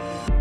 you